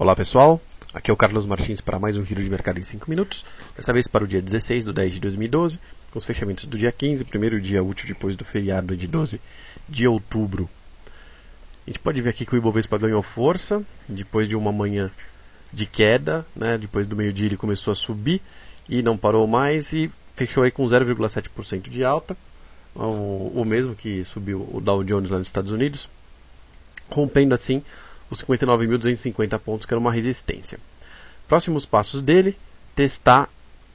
Olá pessoal, aqui é o Carlos Martins para mais um giro de mercado em 5 minutos, dessa vez para o dia 16 do 10 de 2012, com os fechamentos do dia 15, primeiro dia útil depois do feriado de 12 de outubro. A gente pode ver aqui que o Ibovespa ganhou força, depois de uma manhã de queda, né, depois do meio dia ele começou a subir e não parou mais e fechou aí com 0,7% de alta, o, o mesmo que subiu o Dow Jones lá nos Estados Unidos, rompendo assim os 59.250 pontos, que era uma resistência. Próximos passos dele, testar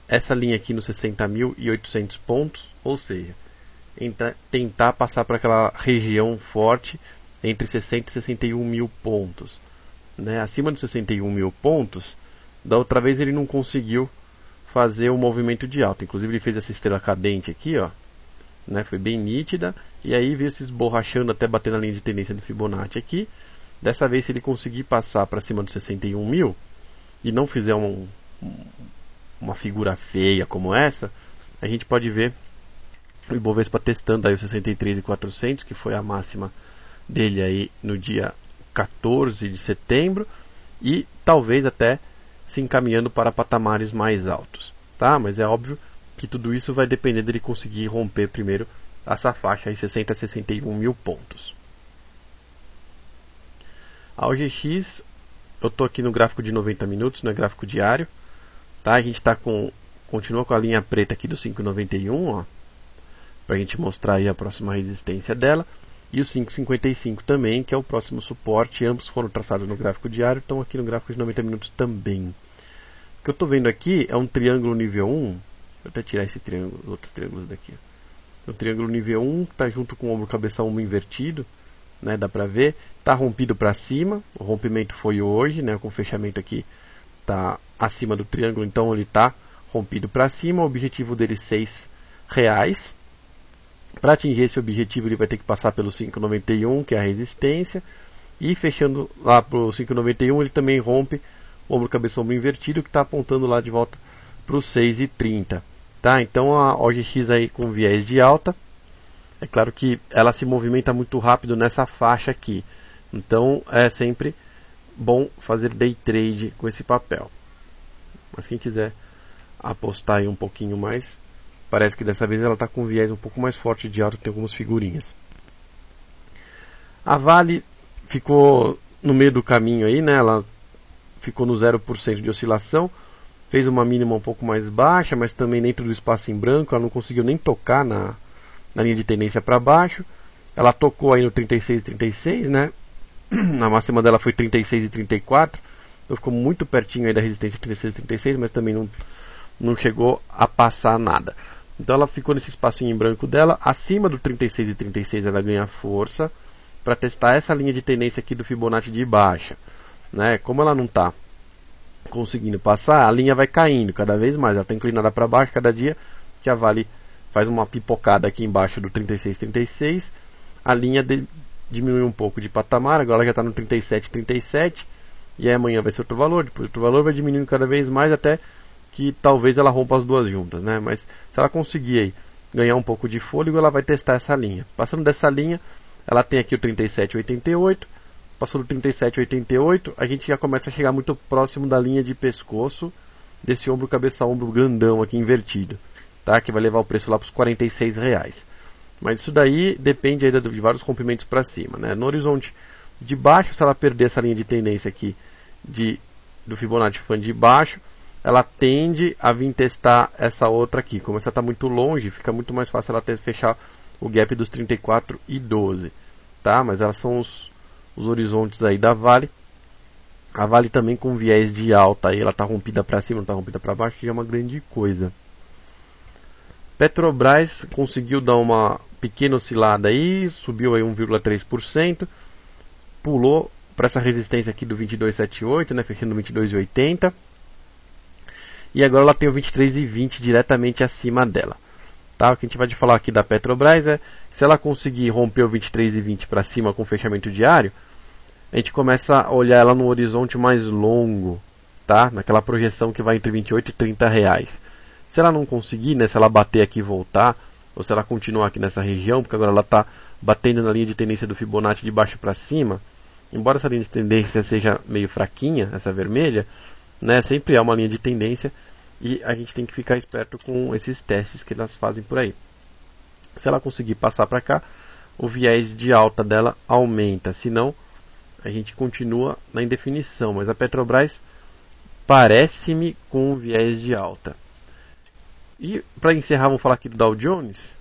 essa linha aqui nos 60.800 pontos, ou seja, tentar passar para aquela região forte entre 60 e 61 mil pontos. Né? Acima dos 61 mil pontos, da outra vez ele não conseguiu fazer o movimento de alta. Inclusive ele fez essa estrela cadente aqui, ó, né? foi bem nítida, e aí veio se esborrachando até bater na linha de tendência do Fibonacci aqui, Dessa vez, se ele conseguir passar para cima dos 61 mil e não fizer um, uma figura feia como essa, a gente pode ver o Ibovespa testando aí os 63,400, que foi a máxima dele aí no dia 14 de setembro, e talvez até se encaminhando para patamares mais altos, tá? Mas é óbvio que tudo isso vai depender dele conseguir romper primeiro essa faixa aí 60 a 61 mil pontos. A OGX, eu estou aqui no gráfico de 90 minutos, no é gráfico diário. Tá? A gente tá com, continua com a linha preta aqui do 5,91, para a gente mostrar aí a próxima resistência dela. E o 5,55 também, que é o próximo suporte. Ambos foram traçados no gráfico diário, estão aqui no gráfico de 90 minutos também. O que eu estou vendo aqui é um triângulo nível 1. Vou até tirar esse triângulo, outros triângulos daqui. O triângulo nível 1 está junto com o ombro cabeça 1 invertido né, dá para ver, está rompido para cima, o rompimento foi hoje, né, com o fechamento aqui está acima do triângulo, então ele está rompido para cima, o objetivo dele 6 reais. Para atingir esse objetivo ele vai ter que passar pelo 5,91, que é a resistência, e fechando lá para o 5,91 ele também rompe o ombro cabeça ombro invertido, que está apontando lá de volta para o 6,30. Tá? Então a OGX aí com viés de alta, é claro que ela se movimenta muito rápido nessa faixa aqui. Então é sempre bom fazer day trade com esse papel. Mas quem quiser apostar aí um pouquinho mais, parece que dessa vez ela está com viés um pouco mais forte de alta, tem algumas figurinhas. A Vale ficou no meio do caminho aí, né? Ela ficou no 0% de oscilação, fez uma mínima um pouco mais baixa, mas também dentro do espaço em branco, ela não conseguiu nem tocar na, na linha de tendência para baixo. Ela tocou aí no 36 e 36, né? A máxima dela foi 36 e 34. Então ficou muito pertinho aí da resistência 36 e 36, mas também não, não chegou a passar nada. Então ela ficou nesse espacinho em branco dela. Acima do 36 e 36 ela ganha força para testar essa linha de tendência aqui do Fibonacci de baixa. Né? Como ela não está conseguindo passar, a linha vai caindo cada vez mais. Ela está inclinada para baixo cada dia que a Vale faz uma pipocada aqui embaixo do 3636, a linha de, diminui um pouco de patamar, agora já está no 3737, e aí amanhã vai ser outro valor, depois outro valor vai diminuindo cada vez mais até que talvez ela rompa as duas juntas, né? Mas se ela conseguir aí, ganhar um pouco de fôlego, ela vai testar essa linha. Passando dessa linha, ela tem aqui o 3788, passou do 3788, a gente já começa a chegar muito próximo da linha de pescoço desse ombro cabeça ombro grandão aqui invertido tá? que vai levar o preço lá para os 46 reais. Mas isso daí depende ainda de vários rompimentos para cima. Né? No horizonte de baixo, se ela perder essa linha de tendência aqui de, do Fibonacci Fan de baixo, ela tende a vir testar essa outra aqui. Como essa está muito longe, fica muito mais fácil ela ter, fechar o gap dos 34 e 12. Tá? Mas elas são os, os horizontes aí da Vale. A Vale também com viés de alta, aí ela está rompida para cima, não está rompida para baixo, que é uma grande coisa. Petrobras conseguiu dar uma pequena oscilada aí, subiu aí 1,3%, pulou para essa resistência aqui do 22,78, né, fechando 22,80. E agora ela tem o 23,20 diretamente acima dela. Tá? O que a gente vai falar aqui da Petrobras é se ela conseguir romper o 23,20 para cima com fechamento diário, a gente começa a olhar ela no horizonte mais longo, tá? Naquela projeção que vai entre 28 e 30 reais. Se ela não conseguir, né, se ela bater aqui e voltar, ou se ela continuar aqui nessa região, porque agora ela está batendo na linha de tendência do Fibonacci de baixo para cima, embora essa linha de tendência seja meio fraquinha, essa vermelha, né, sempre é uma linha de tendência e a gente tem que ficar esperto com esses testes que elas fazem por aí. Se ela conseguir passar para cá, o viés de alta dela aumenta, senão a gente continua na indefinição, mas a Petrobras parece-me com um viés de alta. E para encerrar, vamos falar aqui do Dow Jones,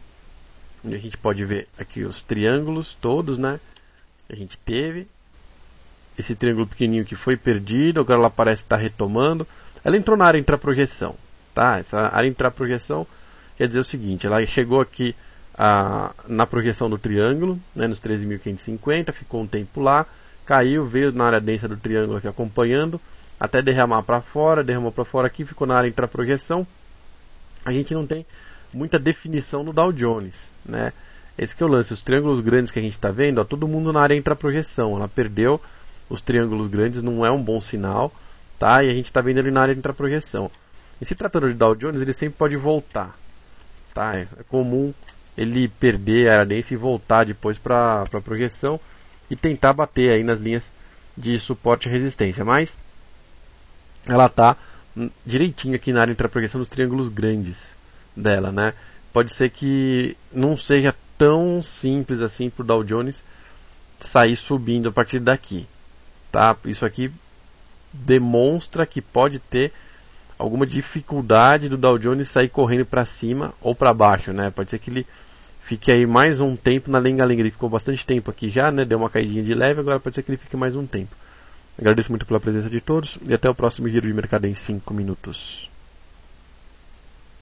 onde a gente pode ver aqui os triângulos todos, né? A gente teve esse triângulo pequenininho que foi perdido, agora ela parece estar retomando. Ela entrou na área intra-projeção, tá? Essa área intra-projeção quer dizer o seguinte, ela chegou aqui a, na projeção do triângulo, né, nos 13.550, ficou um tempo lá, caiu, veio na área densa do triângulo aqui acompanhando, até derramar para fora, derramou para fora aqui, ficou na área intra-projeção. A gente não tem muita definição no Dow Jones, né? Esse que é o lance, os triângulos grandes que a gente está vendo, ó, todo mundo na área intra-projeção, ela perdeu os triângulos grandes não é um bom sinal, tá? E a gente está vendo ele na área de intraprojeção. E se tratando de Dow Jones, ele sempre pode voltar, tá? É comum ele perder a aderência e voltar depois para a projeção e tentar bater aí nas linhas de suporte e resistência, mas ela está direitinho aqui na área de intraprojeção dos triângulos grandes dela, né? Pode ser que não seja tão simples assim para o Dow Jones sair subindo a partir daqui. Tá? Isso aqui demonstra que pode ter alguma dificuldade do Dow Jones sair correndo para cima ou para baixo, né? Pode ser que ele fique aí mais um tempo na lenga-lenga. Ele ficou bastante tempo aqui já, né? Deu uma caidinha de leve, agora pode ser que ele fique mais um tempo. Agradeço muito pela presença de todos e até o próximo giro de mercado em 5 minutos.